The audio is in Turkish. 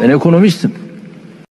Ben ekonomistim.